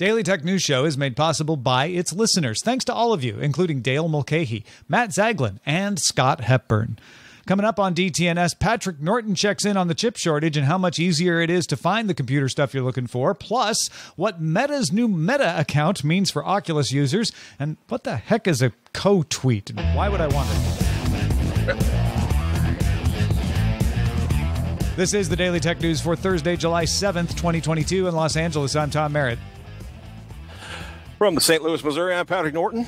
Daily Tech News Show is made possible by its listeners. Thanks to all of you, including Dale Mulcahy, Matt Zaglin, and Scott Hepburn. Coming up on DTNS, Patrick Norton checks in on the chip shortage and how much easier it is to find the computer stuff you're looking for, plus what Meta's new Meta account means for Oculus users, and what the heck is a co tweet, and why would I want it? This is the Daily Tech News for Thursday, July 7th, 2022, in Los Angeles. I'm Tom Merritt. From the St. Louis, Missouri, I'm Patrick Norton.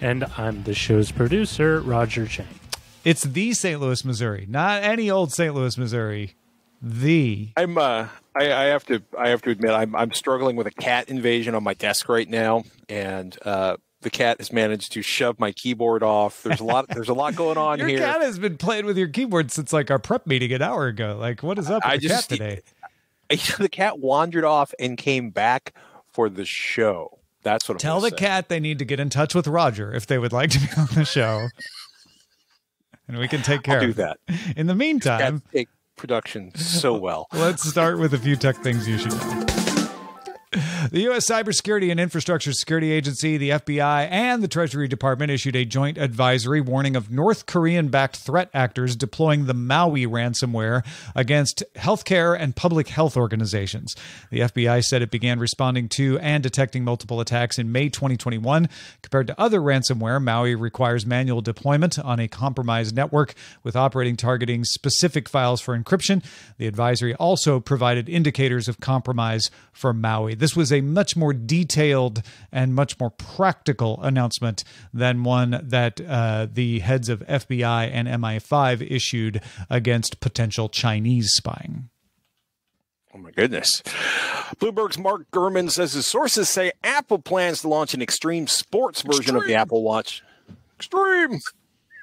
And I'm the show's producer, Roger Chang. It's the St. Louis, Missouri, not any old St. Louis, Missouri. The I'm. Uh, I, I have to. I have to admit, I'm. I'm struggling with a cat invasion on my desk right now, and uh, the cat has managed to shove my keyboard off. There's a lot. There's a lot going on your here. cat has been playing with your keyboard since like our prep meeting an hour ago. Like, what is up with I the just- cat today? the cat wandered off and came back for the show. That's what I'm Tell the say. cat they need to get in touch with Roger if they would like to be on the show, and we can take care I'll do of it. that. In the meantime, take production so well. Let's start with a few tech things you should know. The U.S. Cybersecurity and Infrastructure Security Agency, the FBI, and the Treasury Department issued a joint advisory warning of North Korean backed threat actors deploying the Maui ransomware against healthcare and public health organizations. The FBI said it began responding to and detecting multiple attacks in May 2021. Compared to other ransomware, Maui requires manual deployment on a compromised network with operating targeting specific files for encryption. The advisory also provided indicators of compromise for Maui. This was a much more detailed and much more practical announcement than one that uh, the heads of FBI and MI5 issued against potential Chinese spying. Oh my goodness. Bloomberg's Mark Gurman says his sources say Apple plans to launch an extreme sports version of the Apple Watch. Extreme.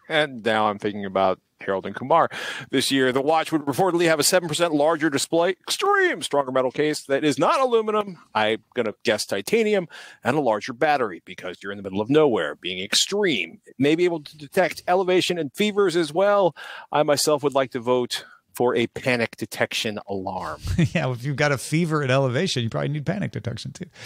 And now I'm thinking about Harold and Kumar. This year, the watch would reportedly have a 7% larger display, extreme stronger metal case that is not aluminum. I'm going to guess titanium and a larger battery because you're in the middle of nowhere, being extreme. May be able to detect elevation and fevers as well. I myself would like to vote for a panic detection alarm. yeah, if you've got a fever at elevation, you probably need panic detection too.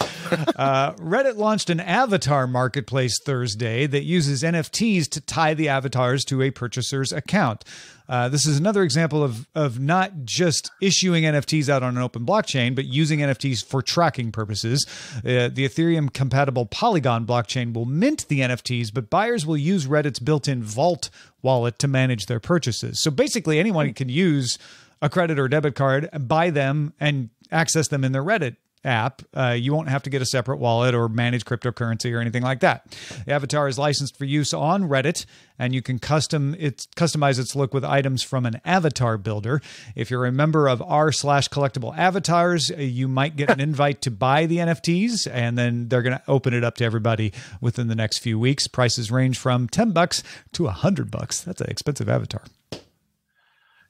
uh, Reddit launched an avatar marketplace Thursday that uses NFTs to tie the avatars to a purchaser's account. Uh, this is another example of of not just issuing NFTs out on an open blockchain, but using NFTs for tracking purposes. Uh, the Ethereum compatible Polygon blockchain will mint the NFTs, but buyers will use Reddit's built-in Vault wallet to manage their purchases. So basically, anyone can use a credit or debit card, buy them, and access them in their Reddit app. Uh, you won't have to get a separate wallet or manage cryptocurrency or anything like that. The avatar is licensed for use on Reddit, and you can custom its customize its look with items from an avatar builder. If you're a member of r slash collectible avatars, uh, you might get an invite to buy the NFTs, and then they're going to open it up to everybody within the next few weeks. Prices range from ten bucks to a hundred bucks. That's an expensive avatar.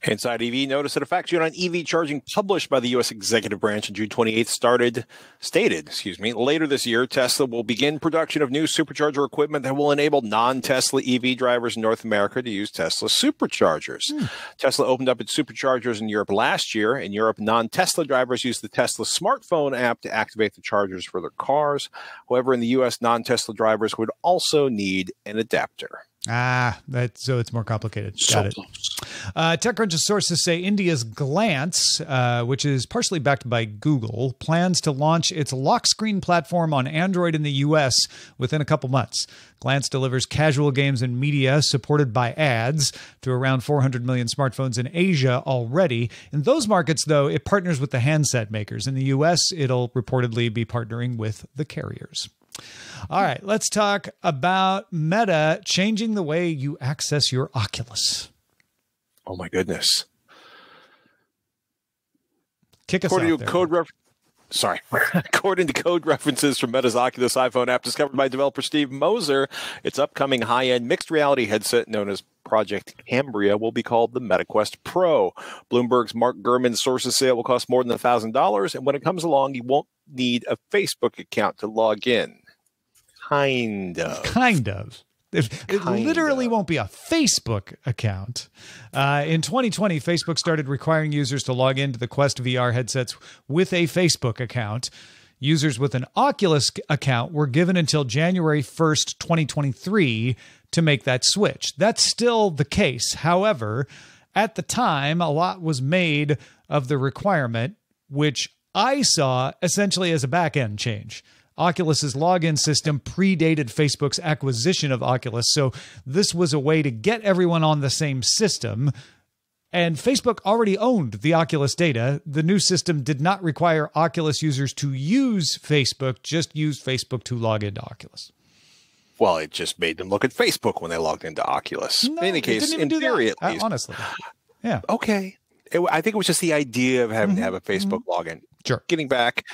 Inside EV notice that a fact sheet on EV charging published by the U.S. executive branch on June 28th started, stated, excuse me, later this year, Tesla will begin production of new supercharger equipment that will enable non-Tesla EV drivers in North America to use Tesla superchargers. Hmm. Tesla opened up its superchargers in Europe last year. In Europe, non-Tesla drivers use the Tesla smartphone app to activate the chargers for their cars. However, in the U.S., non-Tesla drivers would also need an adapter. Ah, that so it's more complicated. Got it. Uh, TechCrunch's sources say India's Glance, uh, which is partially backed by Google, plans to launch its lock screen platform on Android in the U.S. within a couple months. Glance delivers casual games and media supported by ads to around 400 million smartphones in Asia already. In those markets, though, it partners with the handset makers. In the U.S., it'll reportedly be partnering with the carriers. All right, let's talk about Meta changing the way you access your Oculus. Oh my goodness. Kick us According to there. code ref- Sorry. According to code references from Meta's Oculus iPhone app discovered by developer Steve Moser, its upcoming high-end mixed reality headset known as Project Cambria will be called the MetaQuest Pro. Bloomberg's Mark Gurman's sources say it will cost more than $1,000, and when it comes along, you won't need a Facebook account to log in. Kind of. Kind of. If- It literally of. won't be a Facebook account. Uh, in 2020, Facebook started requiring users to log into the Quest VR headsets with a Facebook account. Users with an Oculus account were given until January 1st, 2023 to make that switch. That's still the case. However, at the time, a lot was made of the requirement, which I saw essentially as a back end change. Oculus's login system predated Facebook's acquisition of Oculus, so this was a way to get everyone on the same system. And Facebook already owned the Oculus data. The new system did not require Oculus users to use Facebook, just use Facebook to log into Oculus. Well, it just made them look at Facebook when they logged into Oculus. No, in any case, didn't even in theory that, at least. uh, honestly. Yeah, okay. It, I think it was just the idea of having to have a Facebook login. sure. Getting back,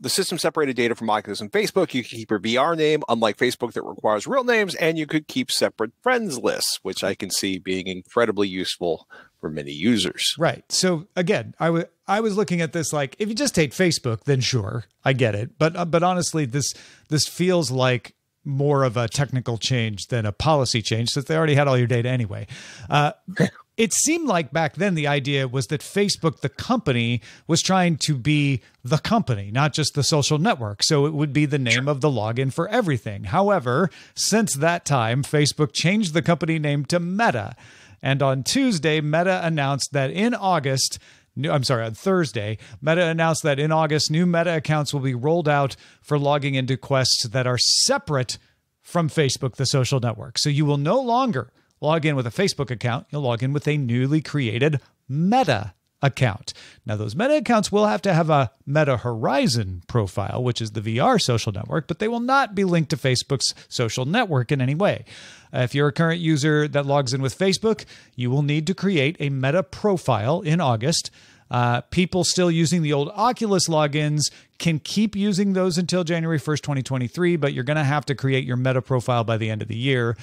the system separated data from Oculus and Facebook. You could keep your VR name, unlike Facebook that requires real names, and you could keep separate friends lists, which I can see being incredibly useful for many users. Right. So again, I wa- I was looking at this like if you just hate Facebook, then sure, I get it. But uh, but honestly, this this feels like more of a technical change than a policy change, since they already had all your data anyway. Uh, it seemed like back then the idea was that Facebook, the company, was trying to be the company, not just the social network. So it would be the name of the login for everything. However, since that time, Facebook changed the company name to Meta. And on Tuesday, Meta announced that in August, I'm sorry, on Thursday, Meta announced that in August, new Meta accounts will be rolled out for logging into quests that are separate from Facebook, the social network. So you will no longer log in with a Facebook account, you'll log in with a newly created Meta account. Now, those Meta accounts will have to have a Meta Horizon profile, which is the VR social network, but they will not be linked to Facebook's social network in any way. Uh, if you're a current user that logs in with Facebook, you will need to create a Meta profile in August. Uh, people still using the old Oculus logins can keep using those until January 1st, 2023, but you're going to have to create your Meta profile by the end of the year.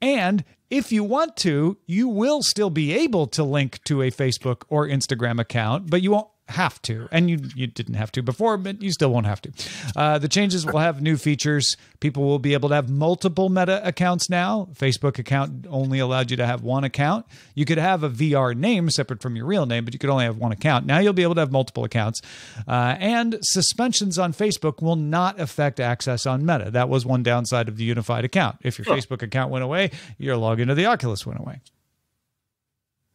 And if you want to, you will still be able to link to a Facebook or Instagram account, but you won't have to. And you you didn't have to before, but you still won't have to. Uh, the changes will have new features. People will be able to have multiple Meta accounts now. Facebook account only allowed you to have one account. You could have a VR name separate from your real name, but you could only have one account. Now you'll be able to have multiple accounts. Uh, and suspensions on Facebook will not affect access on Meta. That was one downside of the unified account. If your Facebook account went away, your login to the Oculus went away.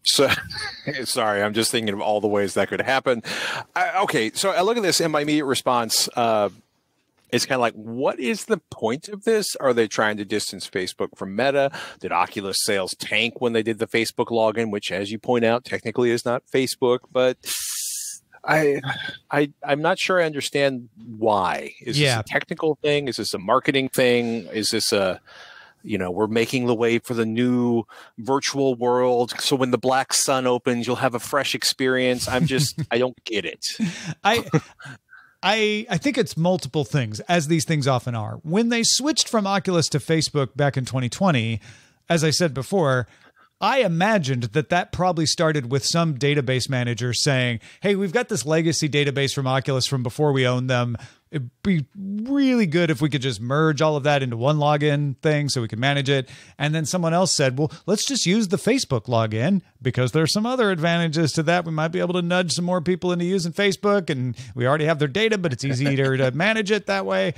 So, sorry, I'm just thinking of all the ways that could happen. I, okay, so I look at this, and my immediate response uh, is kind of like, what is the point of this? Are they trying to distance Facebook from Meta? Did Oculus sales tank when they did the Facebook login, which, as you point out, technically is not Facebook, but. I, I, I'm not sure I understand why. Is Yeah. this a technical thing? Is this a marketing thing? Is this a, you know, we're making the way for the new virtual world. So when the black sun opens, you'll have a fresh experience. I'm just, I don't get it. I I I think it's multiple things, as these things often are. When they switched from Oculus to Facebook back in 2020, as I said before, I imagined that that probably started with some database manager saying, "Hey, we've got this legacy database from Oculus from before we owned them. It'd be really good if we could just merge all of that into one login thing so we can manage it." And then someone else said, "Well, let's just use the Facebook login because there's some other advantages to that. We might be able to nudge some more people into using Facebook, and we already have their data, but it's easier to manage it that way."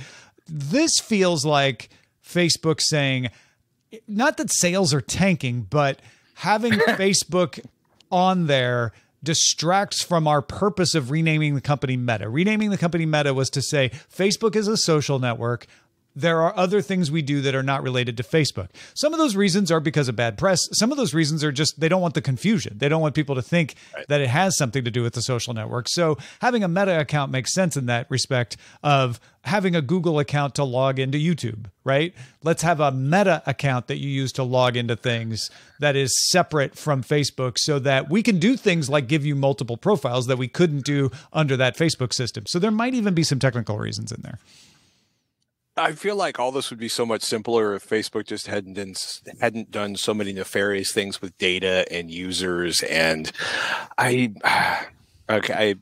This feels like Facebook saying, not that sales are tanking, but having Facebook on there distracts from our purpose of renaming the company Meta. Renaming the company Meta was to say Facebook is a social network. There are other things we do that are not related to Facebook. Some of those reasons are because of bad press. Some of those reasons are just they don't want the confusion. They don't want people to think that it has something to do with the social network. So having a Meta account makes sense in that respect of having a Google account to log into YouTube, right? Let's have a Meta account that you use to log into things that is separate from Facebook so that we can do things like give you multiple profiles that we couldn't do under that Facebook system. So there might even be some technical reasons in there. I feel like all this would be so much simpler if Facebook just hadn't done, hadn't done so many nefarious things with data and users. And I, okay, I,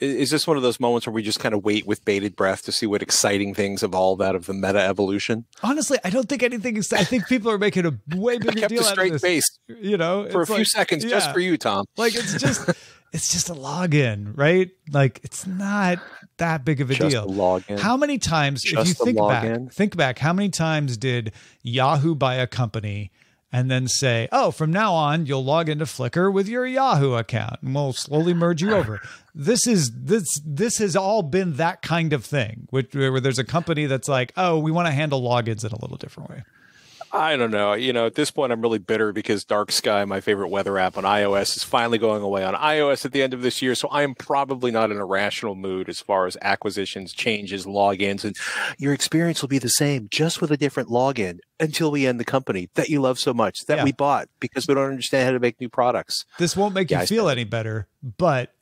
is this one of those moments where we just kind of wait with bated breath to see what exciting things evolve out of the meta evolution? Honestly, I don't think anything is. I think people are making a way I bigger kept deal a out of straight this. face You know, for a it's few like- seconds just for you, Tom. Like it's just it's just a login, right? Like it's not that big of a Just deal. a login. How many times, if you think back, think back, how many times did Yahoo buy a company and then say, "Oh, from now on, you'll log into Flickr with your Yahoo account, and we'll slowly merge you over." This is this this has all been that kind of thing, which, where there's a company that's like, "Oh, we want to handle logins in a little different way." I don't know. You know, at this point, I'm really bitter because Dark Sky, my favorite weather app on iOS, is finally going away on iOS at the end of this year. So I am probably not in a rational mood as far as acquisitions, changes, logins, and your experience will be the same, just with a different login until we end the company that you love so much that Yeah. we bought because we don't understand how to make new products. This won't make Yeah, you feel any better, but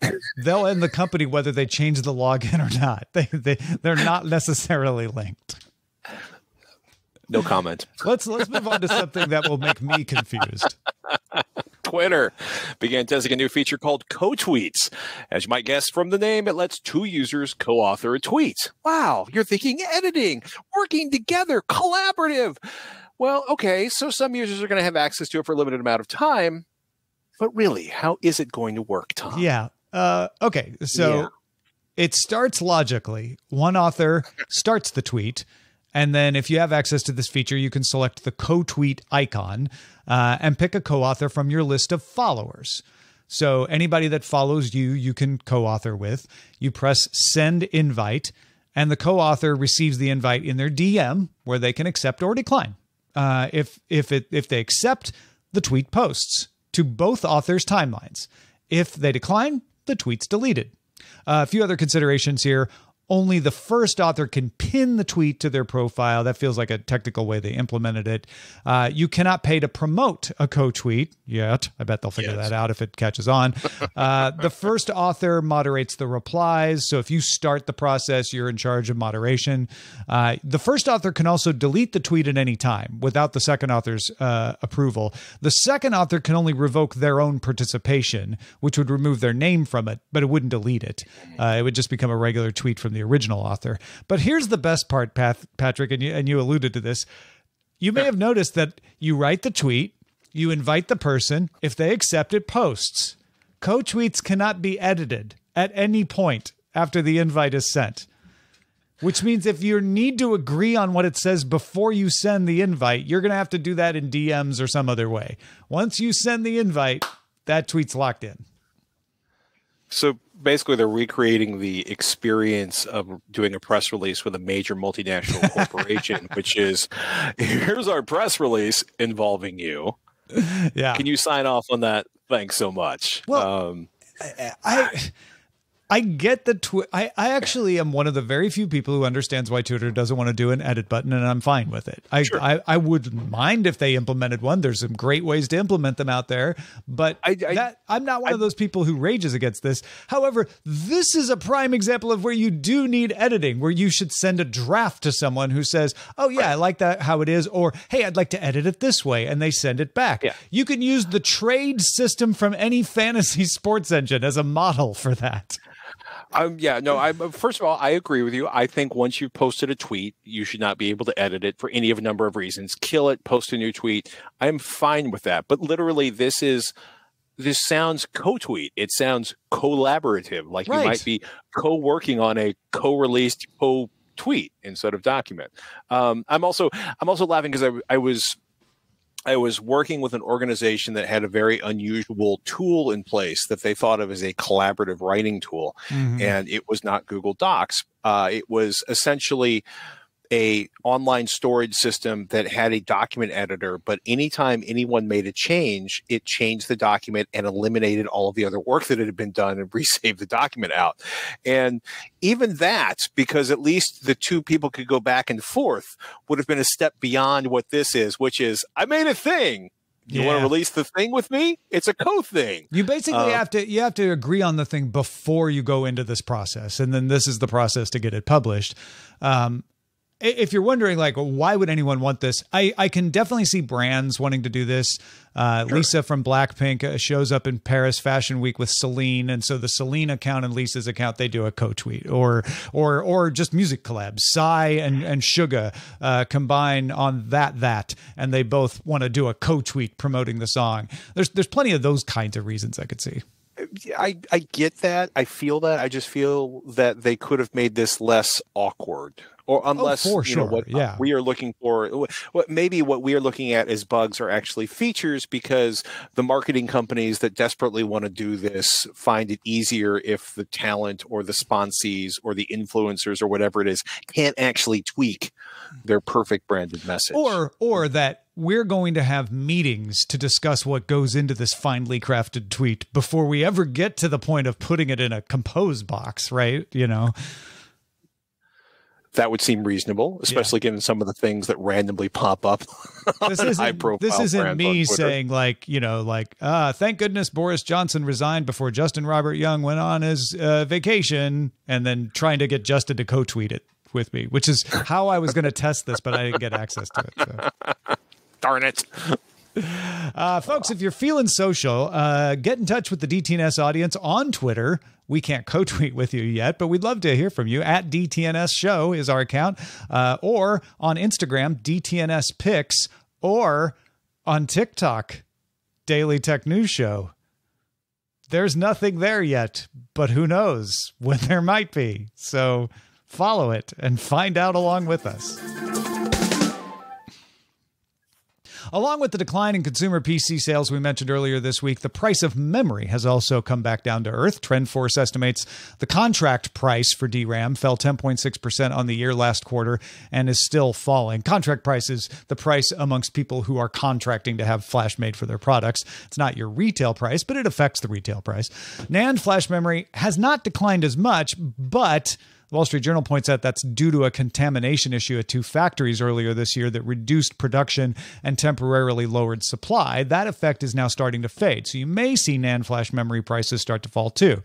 they'll end the company whether they change the login or not. They they they're not necessarily linked. No comment. Let's let's move on to something that will make me confused. Twitter began testing a new feature called co-tweets. As you might guess from the name, it lets two users co-author a tweet. Wow, you're thinking editing, working together, collaborative. Well, okay, so some users are going to have access to it for a limited amount of time. But really, how is it going to work, Tom? Yeah. Uh, okay. So Yeah. it starts logically. One author starts the tweet. And then, if you have access to this feature, you can select the co tweet icon uh, and pick a co author from your list of followers. So, anybody that follows you, you can co author with. You press send invite, and the co author receives the invite in their DM where they can accept or decline. Uh, if, if, it, if they accept, the tweet posts to both authors' timelines. If they decline, the tweet's deleted. Uh, a few other considerations here. Only the first author can pin the tweet to their profile. That feels like a technical way they implemented it. Uh, you cannot pay to promote a co tweet yet. I bet they'll figure Yes. that out if it catches on. Uh, the first author moderates the replies. So if you start the process, you're in charge of moderation. Uh, the first author can also delete the tweet at any time without the second author's uh, approval. The second author can only revoke their own participation, which would remove their name from it, but it wouldn't delete it. Uh, it would just become a regular tweet from the original author. But here's the best part, Path, Patrick, and you, and you alluded to this. You may have noticed that you write the tweet, you invite the person. If they accept it, posts. Co tweets cannot be edited at any point after the invite is sent. Which means if you need to agree on what it says before you send the invite, you're going to have to do that in DMs or some other way. Once you send the invite, that tweet's locked in. So basically, they're recreating the experience of doing a press release with a major multinational corporation, which is here's our press release involving you. Yeah. Can you sign off on that? Thanks so much. Well- um, I I get the twi- I I actually am one of the very few people who understands why Twitter doesn't want to do an edit button, and I'm fine with it. I I, I wouldn't mind if they implemented one. There's some great ways to implement them out there, but I- I- that I'm not one of those people who rages against this. However, this is a prime example of where you do need editing, where you should send a draft to someone who says, "Oh yeah, I like that how it is," or "Hey, I'd like to edit it this way," and they send it back. Yeah. You can use the trade system from any fantasy sports engine as a model for that. Um, yeah, no. I first of all, I agree with you. I think once you've posted a tweet, you should not be able to edit it for any of a number of reasons. Kill it, post a new tweet. I'm fine with that. But literally, this is this sounds co-tweet. It sounds collaborative, like Right. you might be co-working on a co-released co-tweet instead of document. Um, I'm also I'm also laughing because I I was I was working with an organization that had a very unusual tool in place that they thought of as a collaborative writing tool, and it was not Google Docs. Uh, it was essentially a online storage system that had a document editor but anytime anyone made a change it changed the document and eliminated all of the other work that had been done and resaved the document out. And even that because at least the two people could go back and forth would have been a step beyond what this is which is i made a thing. You want to release the thing with me? It's a co thing. You basically Um, have to you have to agree on the thing before you go into this process, and then this is the process to get it published. Um, if you're wondering, like, why would anyone want this? I, I can definitely see brands wanting to do this. Uh, Lisa from Blackpink uh, shows up in Paris Fashion Week with Celine, and so the Celine account and Lisa's account they do a co-tweet, or or or just music collabs. Psy and and Suga uh, combine on that that, and they both want to do a co-tweet promoting the song. There's there's plenty of those kinds of reasons I could see. I I get that. I feel that. I just feel that they could have made this less awkward. Or oh, unless oh, for you sure. know what yeah. we are looking for, what maybe what we are looking at as bugs are actually features because the marketing companies that desperately want to do this find it easier if the talent or the sponsees or the influencers or whatever it is can't actually tweak their perfect branded message. Or or that we're going to have meetings to discuss what goes into this finely crafted tweet before we ever get to the point of putting it in a compose box, right? You know. That would seem reasonable, especially yeah. given some of the things that randomly pop up. This isn't, this isn't me saying like you know like uh, thank goodness Boris Johnson resigned before Justin Robert Young went on his uh, vacation, and then trying to get Justin to co-tweet it with me, which is how I was going to test this, but I didn't get access to it. So. Darn it. Uh, folks, if you're feeling social, uh, get in touch with the DTNS audience on Twitter. We can't co tweet with you yet, but we'd love to hear from you. At DTNS Show is our account, uh, or on Instagram, DTNS Pics, or on TikTok, Daily Tech News Show. There's nothing there yet, but who knows when there might be. So follow it and find out along with us. Along with the decline in consumer PC sales we mentioned earlier this week, the price of memory has also come back down to earth. TrendForce estimates the contract price for DRAM fell 10.6% on the year last quarter and is still falling. Contract price is the price amongst people who are contracting to have flash made for their products. It's not your retail price, but it affects the retail price. NAND flash memory has not declined as much, but Wall Street Journal points out that's due to a contamination issue at two factories earlier this year that reduced production and temporarily lowered supply. That effect is now starting to fade. So you may see NAND flash memory prices start to fall too.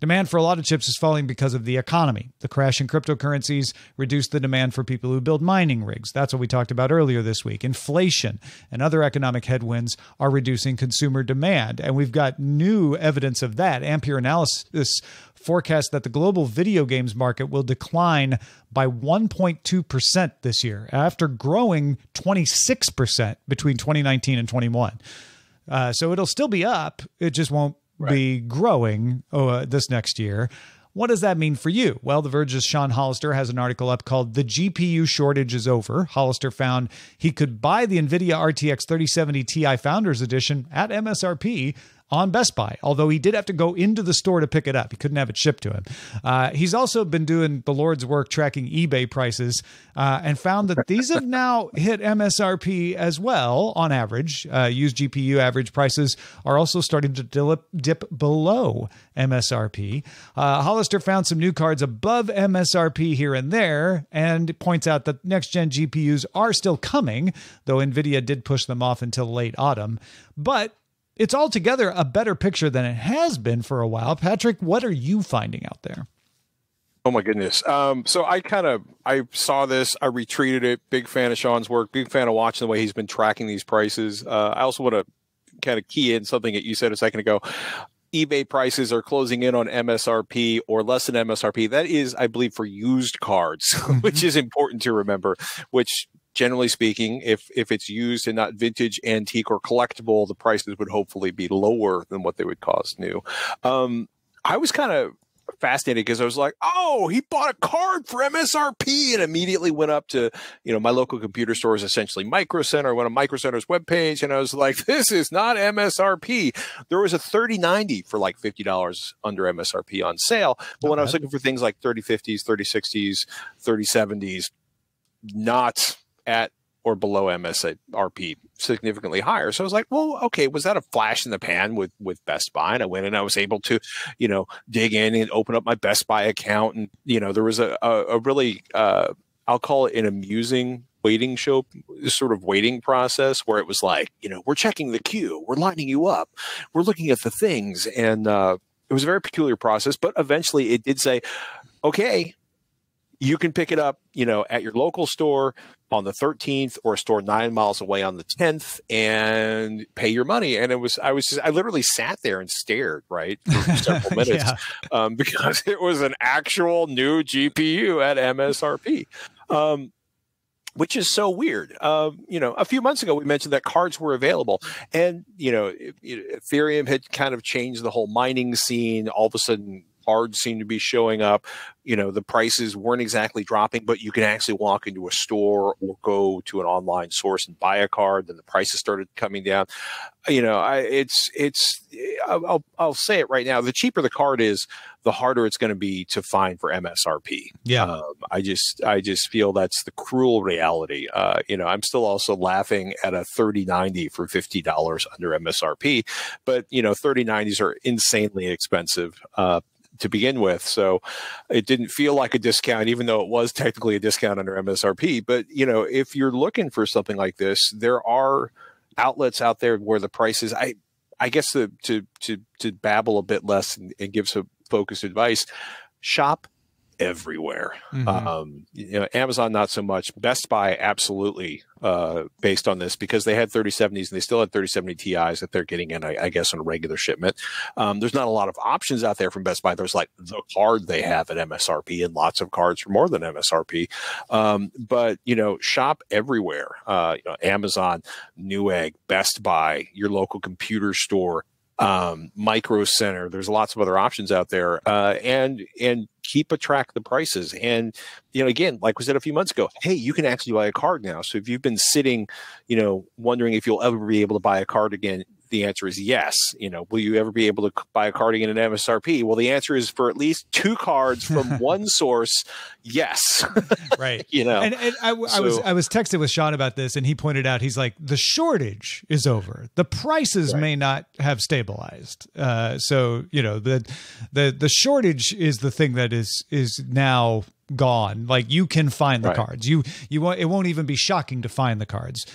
Demand for a lot of chips is falling because of the economy. The crash in cryptocurrencies reduced the demand for people who build mining rigs. That's what we talked about earlier this week. Inflation and other economic headwinds are reducing consumer demand. And we've got new evidence of that. Ampere Analysis forecast that the global video games market will decline by 1.2% this year after growing 26% between 2019 and 21. Uh, so it'll still be up, it just won't right. be growing uh, this next year. What does that mean for you? Well, The Verge's Sean Hollister has an article up called The GPU Shortage is Over. Hollister found he could buy the NVIDIA RTX 3070 Ti Founders Edition at MSRP on Best Buy, although he did have to go into the store to pick it up. He couldn't have it shipped to him. Uh, he's also been doing the Lord's work tracking eBay prices uh, and found that these have now hit MSRP as well on average. Uh, used GPU average prices are also starting to dip, dip below MSRP. Uh, Hollister found some new cards above MSRP here and there and points out that next gen GPUs are still coming, though NVIDIA did push them off until late autumn. But it's altogether a better picture than it has been for a while. Patrick, what are you finding out there? Oh my goodness. Um, so I kind of I saw this, I retweeted it. Big fan of Sean's work. Big fan of watching the way he's been tracking these prices. Uh, I also want to kind of key in something that you said a second ago. eBay prices are closing in on MSRP or less than MSRP. That is, I believe, for used cards, which mm-hmm. is important to remember. Which generally speaking, if if it's used and not vintage, antique, or collectible, the prices would hopefully be lower than what they would cost new. Um, I was kind of fascinated because I was like, oh, he bought a card for MSRP and immediately went up to, you know, my local computer store is essentially Micro Center, went on Micro Center's webpage, and I was like, this is not MSRP. There was a 3090 for like $50 under MSRP on sale. But when. I was looking for things like 3050s, 3060s, 3070s, not at or below MSRP significantly higher. So I was like, well, okay, was that a flash in the pan with with Best Buy? And I went and I was able to, you know, dig in and open up my Best Buy account, and you know, there was a a, a really uh, I'll call it an amusing waiting show sort of waiting process where it was like, you know, we're checking the queue, we're lining you up, we're looking at the things, and uh, it was a very peculiar process. But eventually, it did say, okay, you can pick it up, you know, at your local store on the 13th or a store nine miles away on the 10th and pay your money. And it was, I was just, I literally sat there and stared, right, for several minutes yeah. um, because it was an actual new GPU at MSRP. Um, which is so weird. Um, you know, a few months ago we mentioned that cards were available, and you know, Ethereum had kind of changed the whole mining scene. All of a sudden, cards seem to be showing up. You know, the prices weren't exactly dropping, but you can actually walk into a store or go to an online source and buy a card. Then the prices started coming down. You know, I, it's it's. I'll, I'll say it right now. The cheaper the card is, the harder it's going to be to find for MSRP. Yeah, um, I just I just feel that's the cruel reality. Uh, you know, I'm still also laughing at a 3090 for fifty dollars under MSRP, but you know, 3090s are insanely expensive. Uh, to begin with. So it didn't feel like a discount, even though it was technically a discount under MSRP. But, you know, if you're looking for something like this, there are outlets out there where the prices, I, I guess to, to, to, to babble a bit less and, and give some focused advice, shop everywhere. Mm-hmm. Um, you know, Amazon not so much. Best Buy absolutely uh, based on this because they had 3070s and they still had 3070 Ti's that they're getting in, I, I guess, on a regular shipment. Um, there's not a lot of options out there from Best Buy. There's like the card they have at MSRP and lots of cards for more than MSRP. Um, but you know, shop everywhere. Uh, you know, Amazon, Newegg, Best Buy, your local computer store um, Micro Center. There's lots of other options out there, uh, and and keep a track of the prices. And you know, again, like we said a few months ago, hey, you can actually buy a card now. So if you've been sitting, you know, wondering if you'll ever be able to buy a card again, the answer is yes. You know, will you ever be able to buy a cardigan at MSRP? Well, the answer is for at least two cards from one source, yes. right. you know, and, and I, so, I, was I was texting with Sean about this, and he pointed out he's like the shortage is over. The prices right. may not have stabilized. Uh, so you know the the the shortage is the thing that is is now gone. Like you can find the right. cards. You you won't, it won't even be shocking to find the cards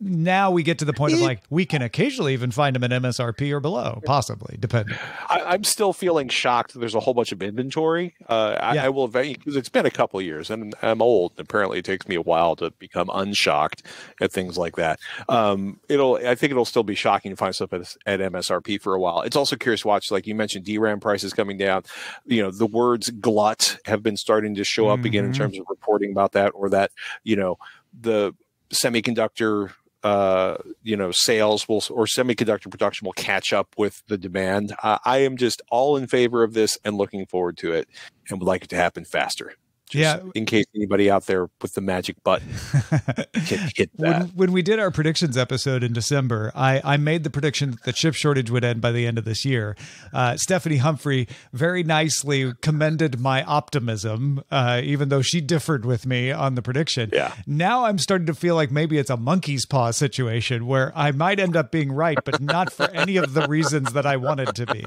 now we get to the point of like we can occasionally even find them at MSRP or below, possibly, depending. I, am still feeling shocked. There's a whole bunch of inventory. Uh, I, yeah. I, will because it's been a couple years and I'm old. Apparently, it takes me a while to become unshocked at things like that. Um, it'll. I think it'll still be shocking to find stuff at, at MSRP for a while. It's also curious to watch. Like you mentioned, DRAM prices coming down. You know, the words glut have been starting to show up mm-hmm. again in terms of reporting about that, or that you know the semiconductor uh, you know, sales will or semiconductor production will catch up with the demand. Uh, I am just all in favor of this and looking forward to it, and would like it to happen faster. Just yeah. In case anybody out there with the magic button can hit that. When, when, we did our predictions episode in December, I, I made the prediction that the chip shortage would end by the end of this year. Uh, Stephanie Humphrey very nicely commended my optimism, uh, even though she differed with me on the prediction. Yeah. Now I'm starting to feel like maybe it's a monkey's paw situation where I might end up being right, but not for any of the reasons that I wanted to be.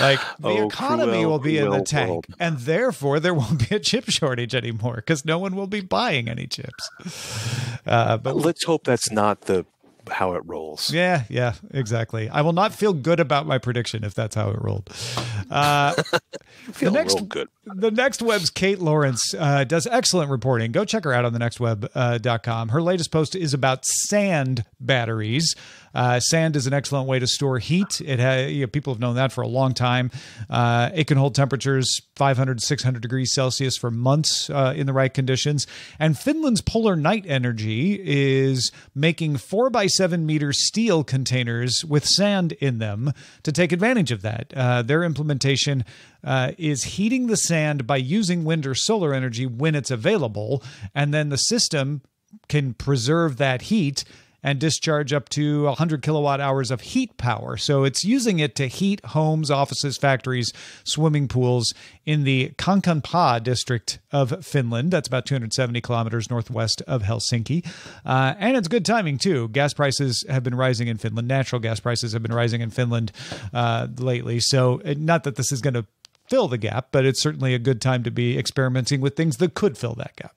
Like the oh, economy cruel, will be in the tank, world. and therefore there won't be a chip shortage anymore because no one will be buying any chips. Uh, but let's hope that's not the how it rolls. Yeah, yeah, exactly. I will not feel good about my prediction if that's how it rolled. Uh, the next, good. The next web's Kate Lawrence uh, does excellent reporting. Go check her out on the nextweb.com. Uh, her latest post is about sand batteries. Uh, sand is an excellent way to store heat. It ha- you know, people have known that for a long time. Uh, it can hold temperatures 500, 600 degrees Celsius for months uh, in the right conditions. And Finland's Polar Night Energy is making four by seven meter steel containers with sand in them to take advantage of that. Uh, their implementation uh, is heating the sand by using wind or solar energy when it's available, and then the system can preserve that heat and discharge up to 100 kilowatt hours of heat power. So it's using it to heat homes, offices, factories, swimming pools in the Kankaanpää district of Finland. That's about 270 kilometers northwest of Helsinki. Uh, and it's good timing, too. Gas prices have been rising in Finland. Natural gas prices have been rising in Finland uh, lately. So, not that this is going to fill the gap, but it's certainly a good time to be experimenting with things that could fill that gap.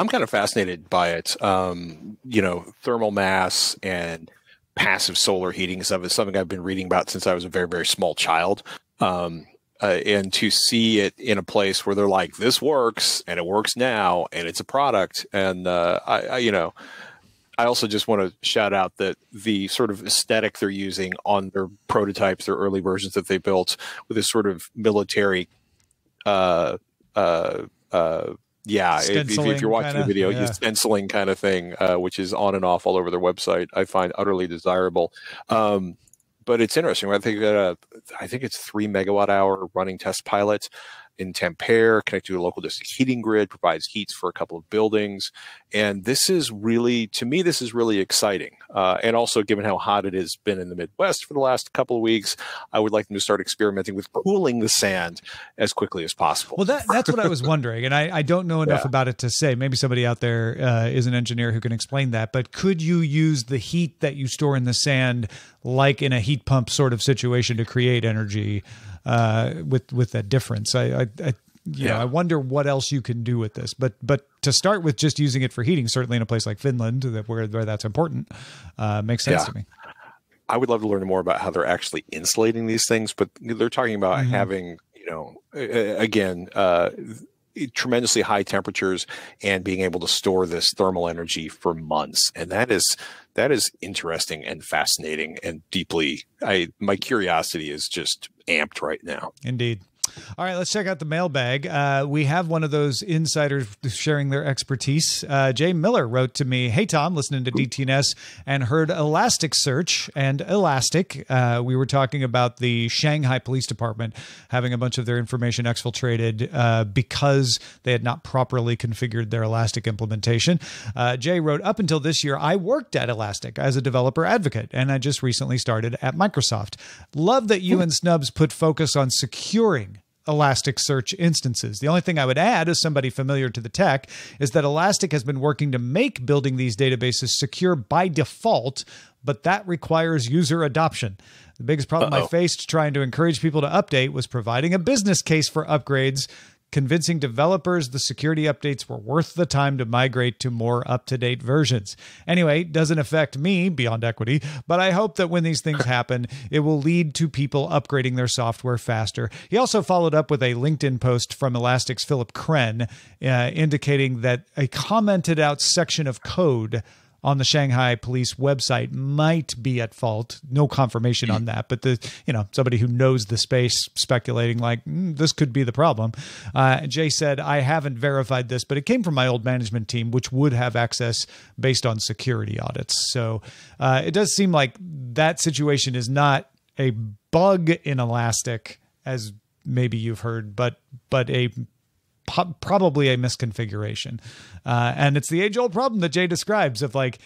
I'm kind of fascinated by it. Um, you know, thermal mass and passive solar heating stuff is something I've been reading about since I was a very, very small child. Um, uh, and to see it in a place where they're like, this works and it works now and it's a product. And, uh, I, I, you know, I also just want to shout out that the sort of aesthetic they're using on their prototypes, their early versions that they built with this sort of military, uh, uh, uh, yeah, if, if, you're watching kinda, the video, yeah. you stenciling kind of thing, uh, which is on and off all over their website, I find utterly desirable. Um, but it's interesting. I think that uh, I think it's three megawatt hour running test pilot in Tampere, connected to a local district heating grid, provides heats for a couple of buildings, and this is really, to me, this is really exciting. Uh, and also, given how hot it has been in the Midwest for the last couple of weeks, I would like them to start experimenting with cooling the sand as quickly as possible. Well, that, that's what I was wondering, and I, I don't know enough Yeah. about it to say. Maybe somebody out there uh, is an engineer who can explain that. But could you use the heat that you store in the sand, like in a heat pump sort of situation, to create energy uh, with with that difference? I, I, I you know, Yeah. I wonder what else you can do with this. But but to start with, just using it for heating, certainly in a place like Finland, that where where that's important, uh, makes sense Yeah. to me. I would love to learn more about how they're actually insulating these things, but they're talking about Mhm. having, you know, again, uh, tremendously high temperatures and being able to store this thermal energy for months. And that is, that is interesting and fascinating and deeply, I, my curiosity is just amped right now. Indeed. All right, let's check out the mailbag. Uh, we have one of those insiders sharing their expertise. Uh, Jay Miller wrote to me, "Hey Tom, listening to DTNS and heard Elasticsearch and Elastic. Uh, we were talking about the Shanghai Police Department having a bunch of their information exfiltrated uh, because they had not properly configured their Elastic implementation." Uh, Jay wrote, "Up until this year, I worked at Elastic as a developer advocate, and I just recently started at Microsoft. Love that you and Snubs put focus on securing." Elasticsearch instances. The only thing I would add, as somebody familiar to the tech, is that Elastic has been working to make building these databases secure by default, but that requires user adoption. The biggest problem I Uh-oh. faced trying to encourage people to update was providing a business case for upgrades, convincing developers the security updates were worth the time to migrate to more up to date versions. Anyway, doesn't affect me beyond equity, but I hope that when these things happen, it will lead to people upgrading their software faster. He also followed up with a LinkedIn post from Elastic's Philipp Krenn, uh, indicating that a commented out section of code on the Shanghai police website might be at fault. No confirmation on that, but the you know somebody who knows the space speculating like "Mm, this could be the problem. Uh, Jay said I haven't verified this, but it came from my old management team, which would have access based on security audits. So uh, it does seem like that situation is not a bug in Elastic, as maybe you've heard, but but a po- probably a misconfiguration. Uh, and it's the age old problem that Jay describes of like,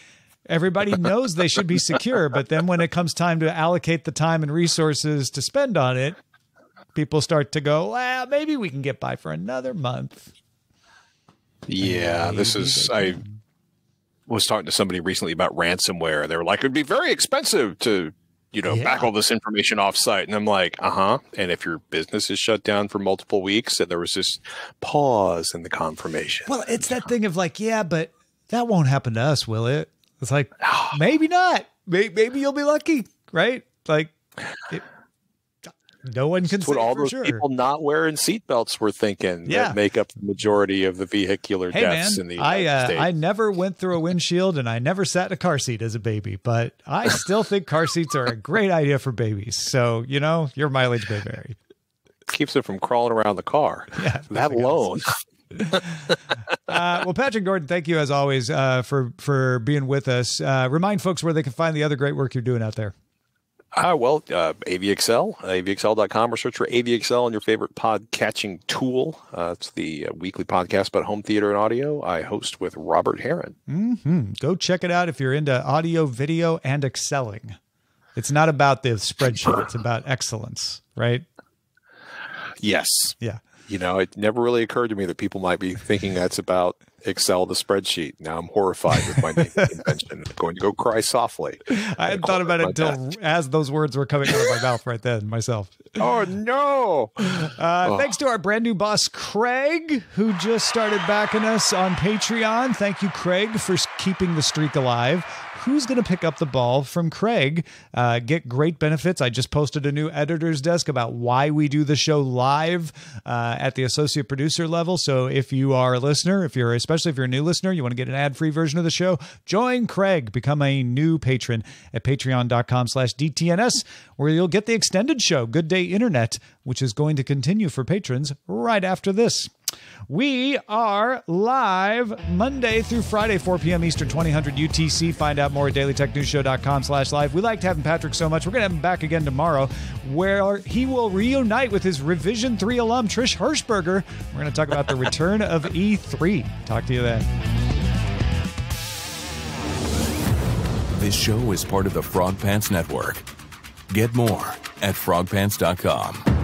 everybody knows they should be secure, but then when it comes time to allocate the time and resources to spend on it, people start to go, well, maybe we can get by for another month. Yeah, this is, I was talking to somebody recently about ransomware. They were like, it'd be very expensive to, you know, back all this information offsite. And I'm like, uh huh. And if your business is shut down for multiple weeks, and there was this pause in the confirmation. Well, it's that thing of like, yeah, but that won't happen to us, will it? It's like, maybe not. Maybe, maybe you'll be lucky, right? Like, it, no one can That's what all those sure. people not wearing seatbelts were thinking Yeah. that make up the majority of the vehicular Hey man, deaths in the I United uh, States. I never went through a windshield and I never sat in a car seat as a baby, but I still think car seats are a great idea for babies. So you know, your mileage may vary. keeps it from crawling around the car. Yeah, that alone. Uh, well, Patrick Norton, thank you as always uh, for for being with us. Uh, remind folks where they can find the other great work you're doing out there. Ah, well, uh, AVXL, avxl.com, or search for AVXL on your favorite pod catching tool. Uh, it's the uh, weekly podcast about home theater and audio. I host with Robert Heron. hmm Go check it out if you're into audio, video, and excelling. It's not about the spreadsheet; it's about excellence, right? Yes. Yeah. You know, it never really occurred to me that people might be thinking that's about Excel, the spreadsheet. Now I'm horrified with my naming convention. I'm going to go cry softly. I hadn't thought about it until as those words were coming out of my mouth right then myself. Oh, no. Uh, Oh. Thanks to our brand new boss, Craig, who just started backing us on Patreon. Thank you, Craig, for keeping the streak alive. Who's going to pick up the ball from Craig? Uh, get great benefits. I just posted a new editor's desk about why we do the show live uh, at the associate producer level. So if you are a listener, if you're especially if you're a new listener, you want to get an ad-free version of the show, join Craig. Become a new patron at patreon.com slash DTNS, where you'll get the extended show, Good Day Internet, which is going to continue for patrons right after this. We are live Monday through Friday, 4 p.m. Eastern, 2000 UTC. Find out more at dailytechnewsshow.com slash live. We liked having Patrick so much. We're going to have him back again tomorrow where he will reunite with his Revision 3 alum, Trish Hershberger. We're going to talk about the return of E3. Talk to you then. This show is part of the Frog Pants Network. Get more at frogpants.com.